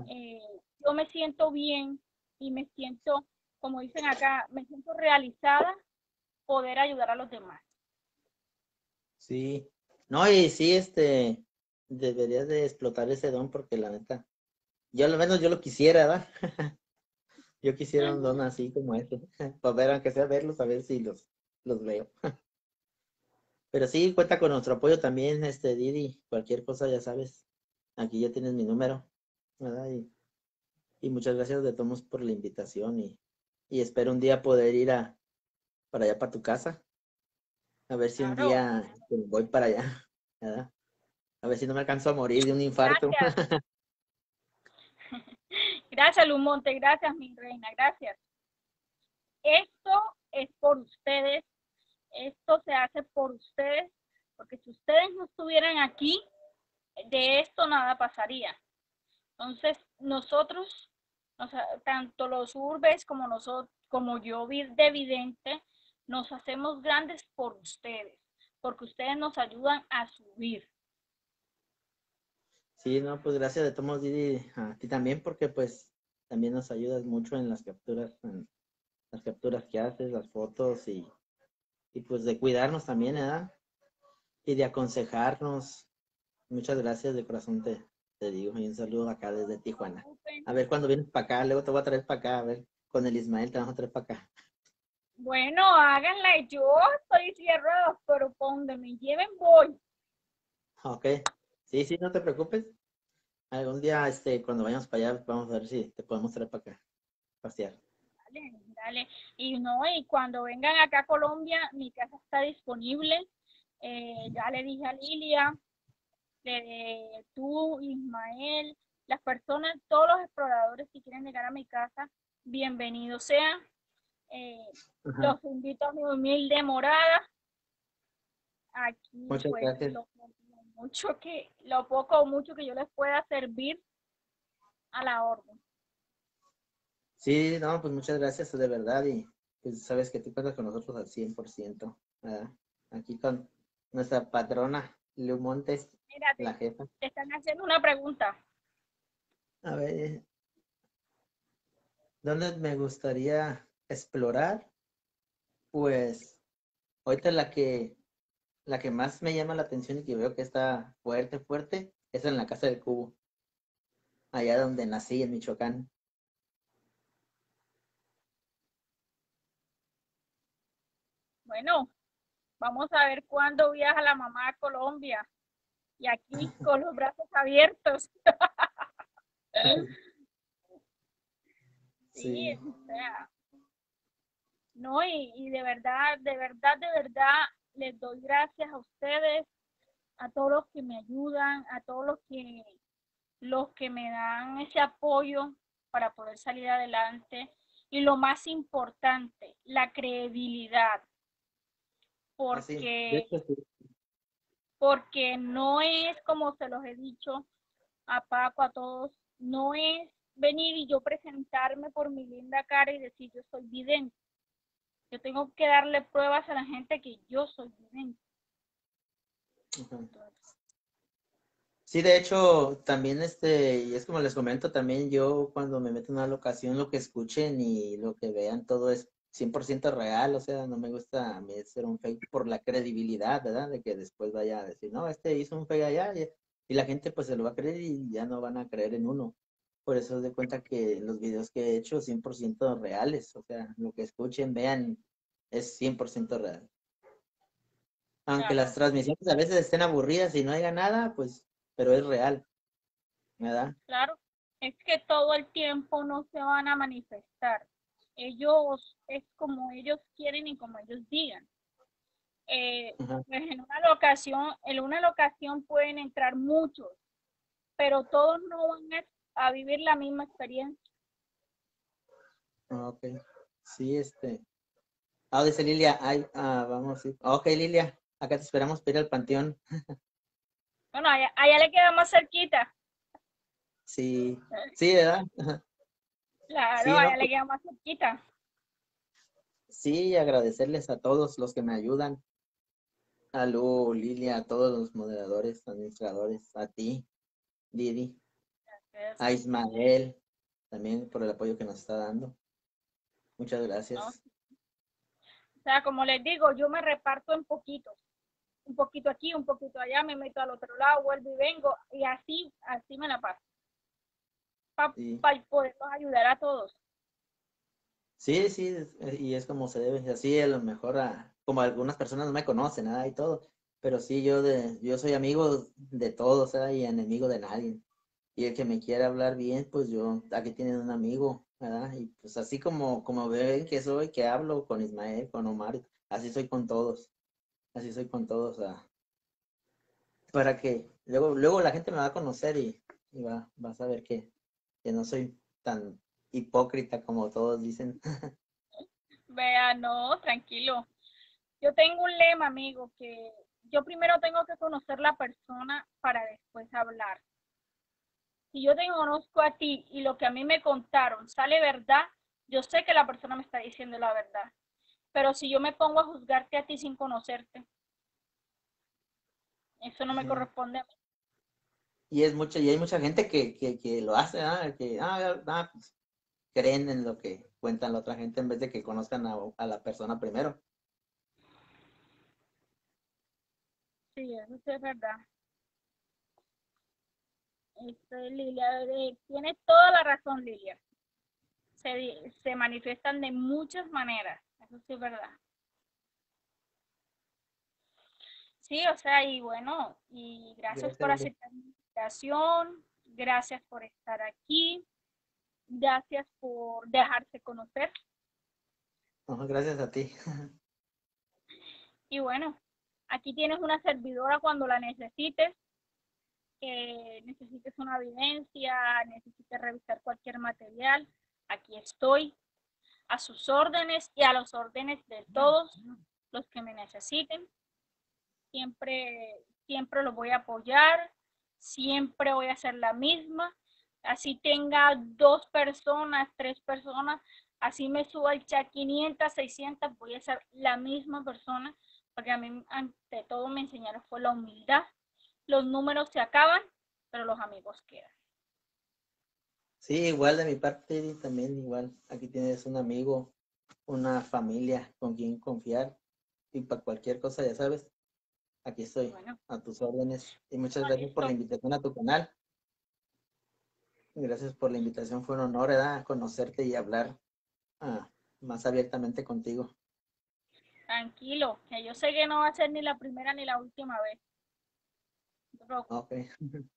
eh, yo me siento bien y me siento, como dicen acá, me siento realizada poder ayudar a los demás. Sí, no, y sí, este, deberías de explotar ese don porque la neta, yo al menos yo lo quisiera, ¿verdad? yo quisiera un don así como ese, para ver, aunque sea verlos, a ver si los, los veo. Pero sí, cuenta con nuestro apoyo también, este Didi, cualquier cosa ya sabes, aquí ya tienes mi número. Y, y muchas gracias de todos por la invitación y, y espero un día poder ir a, para allá, para tu casa. A ver si un día voy para allá. A ver si no me alcanzo a morir de un infarto. Gracias, gracias Lumonte, gracias mi reina, gracias. Esto es por ustedes, esto se hace por ustedes, porque si ustedes no estuvieran aquí, de esto nada pasaría. Entonces, nosotros, tanto los urbes como nosotros, como yo de evidente, nos hacemos grandes por ustedes, porque ustedes nos ayudan a subir. Sí, no, pues gracias de todos Didi, a ti también, porque pues también nos ayudas mucho en las capturas, en las capturas que haces, las fotos y, y pues de cuidarnos también, ¿verdad? Y de aconsejarnos. Muchas gracias de corazón te, te digo y un saludo acá desde Tijuana. A ver cuando vienes para acá, luego te voy a traer para acá, a ver, con el Ismael te vamos a traer para acá. Bueno, háganla. Yo estoy cerrado, pero donde me lleven voy. Ok. Sí, sí, no te preocupes. Algún día, este, cuando vayamos para allá, vamos a ver si te podemos traer para acá, pasear. Dale, dale. Y no, y cuando vengan acá a Colombia, mi casa está disponible. Eh, ya le dije a Lilia, de tú, Ismael, las personas, todos los exploradores que quieren llegar a mi casa, bienvenidos sean. Eh, los invito a mi humilde morada. Aquí, Muchas pues, gracias. Lo, mucho que, lo poco o mucho que yo les pueda servir a la orden. Sí, no, pues muchas gracias de verdad y pues sabes que tú cuentas con nosotros al 100%. Aquí con nuestra patrona, Leo Montes, la jefa. Te están haciendo una pregunta. A ver, ¿dónde me gustaría explorar, pues ahorita la que la que más me llama la atención y que veo que está fuerte, fuerte, es en la Casa del Cubo, allá donde nací, en Michoacán. Bueno, vamos a ver cuándo viaja la mamá a Colombia y aquí con los brazos abiertos. sí, o sea, no, y, de verdad, de verdad, de verdad, les doy gracias a ustedes, a todos los que me ayudan, a todos los que, los que me dan ese apoyo para poder salir adelante. Y lo más importante, la credibilidad. Porque, porque no es como se los he dicho a Paco, a todos, no es venir y yo presentarme por mi linda cara y decir yo soy vidente. Yo tengo que darle pruebas a la gente que yo soy vidente. Sí, de hecho, también este, y es como les comento, también yo cuando me meto en una locación, lo que escuchen y lo que vean, todo es 100% real, o sea, no me gusta a mí ser un fake por la credibilidad, ¿verdad? De que después vaya a decir, no, este hizo un fake allá, y, y la gente pues se lo va a creer y ya no van a creer en uno. Por eso de cuenta que los videos que he hecho 100% reales, o sea, lo que escuchen, vean, es 100% real. Aunque las transmisiones a veces estén aburridas y no haya nada, pues, pero es real, ¿verdad? Claro, es que todo el tiempo no se van a manifestar. Ellos es como ellos quieren y como ellos digan. Eh, pues en una locación, en una locación pueden entrar muchos, pero todos no van a a vivir la misma experiencia. Ah, ok. Sí, este. Ah, dice Lilia, ay, ah, vamos, sí. Ok, Lilia, acá te esperamos para ir al panteón. Bueno, allá, allá le queda más cerquita. Sí, sí, ¿verdad? Claro, Sí, allá le queda más cerquita. Sí, agradecerles a todos los que me ayudan. A Lu, Lilia, a todos los moderadores, administradores, a ti, Didi, a Ismael, también por el apoyo que nos está dando. Muchas gracias. O sea, como les digo, yo me reparto en poquitos. Un poquito aquí, un poquito allá, me meto al otro lado, vuelvo y vengo. Y así, así me la paso. Para Sí. ayudar a todos. Sí, sí, y es como se debe. Así a lo mejor, a- como algunas personas no me conocen, nada y todo, pero sí, yo de, yo soy amigo de todos. Y enemigo de nadie. Y el que me quiera hablar bien, pues yo, aquí tienen un amigo, ¿verdad? Y pues así como, como ven que soy, que hablo con Ismael, con Omar, así soy con todos. Así soy con todos, ah, Para que luego, luego la gente me va a conocer y, y va, va a saber que, que no soy tan hipócrita como todos dicen. Vea, no, tranquilo. Yo tengo un lema, amigo, que yo primero tengo que conocer la persona para después hablar. Si yo te conozco a ti y lo que a mí me contaron sale verdad, yo sé que la persona me está diciendo la verdad. Pero si yo me pongo a juzgarte a ti sin conocerte, eso no me Sí. corresponde a mí. Y es mucha, y hay mucha gente que, que, que lo hace, ¿ah? Que ah, ah, pues, creen en lo que cuentan la otra gente en vez de que conozcan a, a la persona primero. Sí, eso es verdad. Este, Lilia, eh, tiene toda la razón, Lilia. Se, se manifiestan de muchas maneras, eso sí es verdad. Sí, o sea, y bueno, y gracias por Gracias, aceptar mi invitación, gracias por estar aquí, gracias por dejarse conocer. No, gracias a ti. Y bueno, aquí tienes una servidora cuando la necesites, que necesites una evidencia, necesites revisar cualquier material. Aquí estoy a sus órdenes y a los órdenes de todos los que me necesiten. Siempre, siempre los voy a apoyar, siempre voy a ser la misma. Así tenga dos personas, tres personas, así me suba el chat 500, 600, voy a ser la misma persona porque a mí ante todo me enseñaron fue la humildad. Los números se acaban, pero los amigos quedan. Sí, igual de mi parte, también igual. Aquí tienes un amigo, una familia con quien confiar y para cualquier cosa, ya sabes, aquí estoy Bueno, a tus órdenes. Y muchas gracias por la invitación a tu canal. Gracias por la invitación, fue un honor, ¿verdad? Conocerte y hablar ah, más abiertamente contigo. tranquilo, que yo sé que no va a ser ni la primera ni la última vez. No te preocupes. Ok.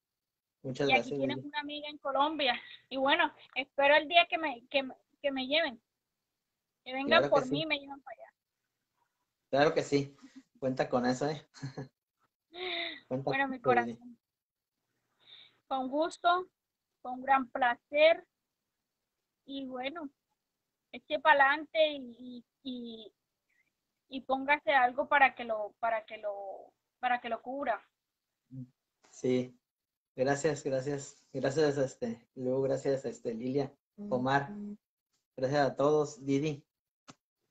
Muchas Y aquí tienes una amiga en Colombia. Y bueno, espero el día que me, que, me- que me lleven. Que vengan Claro que por sí. mí y me llevan para allá. Claro que sí. Cuenta con eso, ¿eh? Cuenta Bueno, mi corazón. Con gusto, con gran placer. Y bueno, eche para adelante y, y, y póngase algo para que lo, para que lo, para que lo cubra. Sí. Gracias, gracias. Gracias, este, luego gracias, este, Lilia, Omar. Gracias a todos, Didi.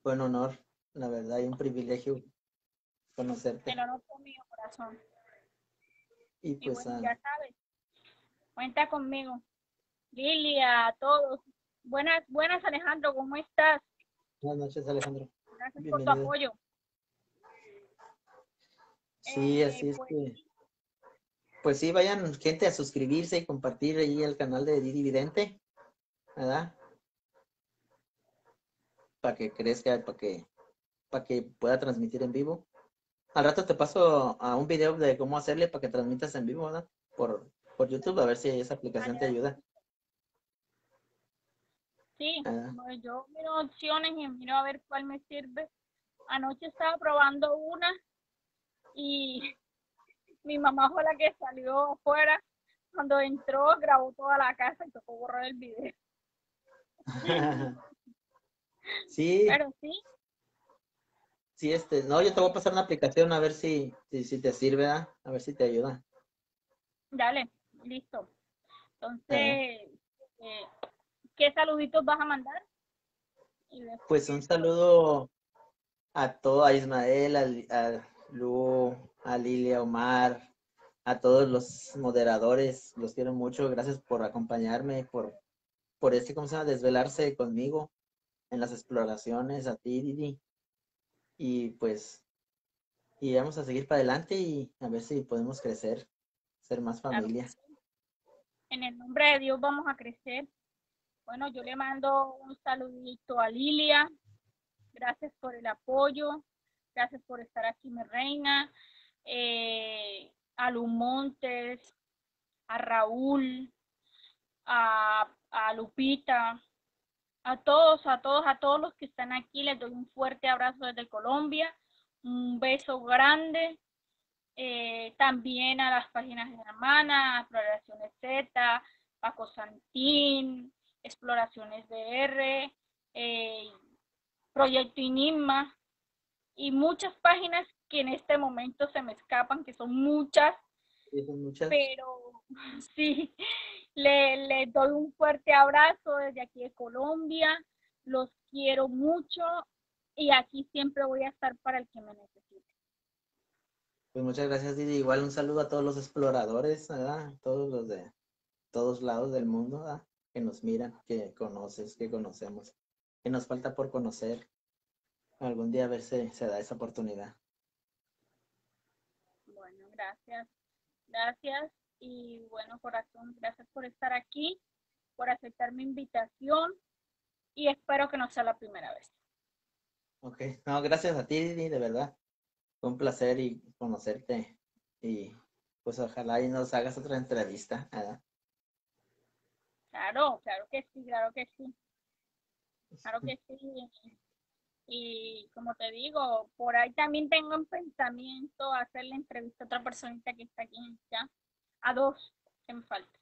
Fue un honor, la verdad, y un privilegio conocerte. El honor fue mío, corazón. Y Y pues, bueno, ah, ya sabes, cuenta conmigo. Lilia, a todos. Buenas, buenas Alejandro, ¿cómo estás? buenas noches, Alejandro. Gracias por tu apoyo. Sí, Eh, así es pues- que, pues sí, vayan gente a suscribirse y compartir ahí el canal de Didi Vidente, ¿verdad? Para que crezca, para que, para que pueda transmitir en vivo. Al rato te paso a un video de cómo hacerle para que transmitas en vivo, ¿verdad? Por, por YouTube, a ver si esa aplicación te ayuda. Sí, Ah. yo miro opciones y miro a ver cuál me sirve. Anoche estaba probando una y mi mamá fue la que salió afuera. Cuando entró, grabó toda la casa y tocó borrar el video. Sí, Pero sí, Sí, este, no, yo te voy a pasar una aplicación a ver si, si, si te sirve, ¿verdad? a ver si te ayuda. Dale, listo. Entonces, eh, ¿qué saluditos vas a mandar? Pues un saludo a todo, a Ismael, a, a Lu, a Lilia, Omar, a todos los moderadores, los quiero mucho, gracias por acompañarme, por, por este, ¿cómo se llama? Desvelarse conmigo en las exploraciones, a ti, Didi. Y pues, y vamos a seguir para adelante y a ver si podemos crecer, ser más familia. En el nombre de Dios vamos a crecer. Bueno, yo le mando un saludito a Lilia. Gracias por el apoyo. Gracias por estar aquí, mi reina. Eh, a Lu Montes, a Raúl, a, a Lupita, a todos, a todos, a todos los que están aquí, les doy un fuerte abrazo desde Colombia, un beso grande. Eh, también a las páginas de hermana, Exploraciones Z, Paco Santín, Exploraciones DR, eh, Proyecto Inima y muchas páginas que en este momento se me escapan, que son muchas, muchas. pero sí, le, le doy un fuerte abrazo desde aquí de Colombia, los quiero mucho y aquí siempre voy a estar para el que me necesite. Pues muchas gracias, Didi. Igual un saludo a todos los exploradores, ¿verdad? Todos los de todos lados del mundo, ¿verdad? Que nos miran, que conoces, que conocemos, que nos falta por conocer. Algún día a ver si se da esa oportunidad. Gracias. Gracias y bueno, corazón, gracias por estar aquí, por aceptar mi invitación y espero que no sea la primera vez. Ok, no, gracias a ti, Didi, de verdad. Fue un placer y conocerte y pues ojalá y nos hagas otra entrevista. Claro, claro que sí, claro que sí. Claro que sí. Y como te digo, por ahí también tengo en pensamiento hacerle entrevista a otra personita que está aquí ya a dos que me falta.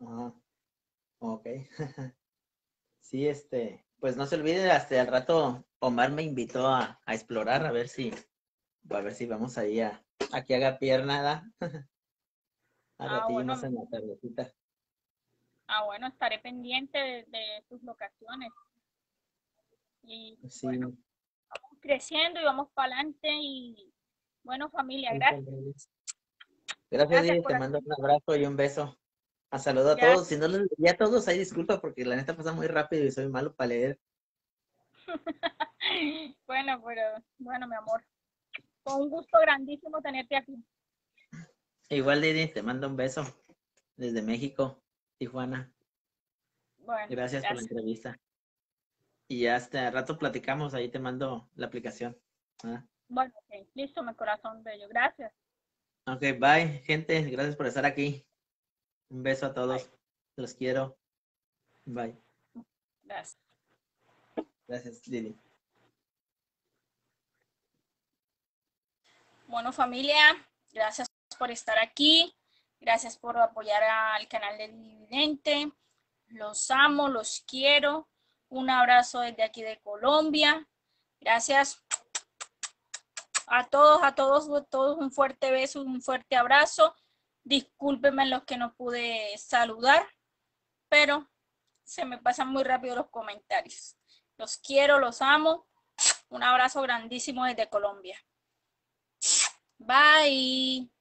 Ah, ok. sí, este, pues no se olvide, hasta el rato Omar me invitó a, explorar, a ver si, a ver si vamos ahí a, a que haga pierna, a ah, bueno. en la tardecita. Ah, bueno, estaré pendiente de, sus locaciones. Y sí. bueno, vamos creciendo y vamos para adelante y bueno, familia, gracias. Gracias, Te mando un abrazo y un beso. A saludo a todos. Si no les leí a todos, hay disculpa porque la neta pasa muy rápido y soy malo para leer. bueno, pero bueno, mi amor. Fue un gusto grandísimo tenerte aquí. Igual, Didi, te mando un beso desde México, Tijuana. Bueno, gracias, por la entrevista. Y hasta rato platicamos, ahí te mando la aplicación. ¿Ah? Bueno, listo, mi corazón bello. Gracias. Ok, bye, gente. Gracias por estar aquí. Un beso a todos. Los quiero. Bye. Gracias. Gracias, Lili. Bueno, familia, gracias por estar aquí. Gracias por apoyar al canal del Dividente. Los amo, los quiero. Un abrazo desde aquí de Colombia. Gracias a todos, a todos, a todos un fuerte beso, un fuerte abrazo. Discúlpenme los que no pude saludar, pero se me pasan muy rápido los comentarios. Los quiero, los amo. Un abrazo grandísimo desde Colombia. Bye.